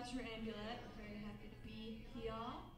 That's your ambulance. We're Very happy to be here.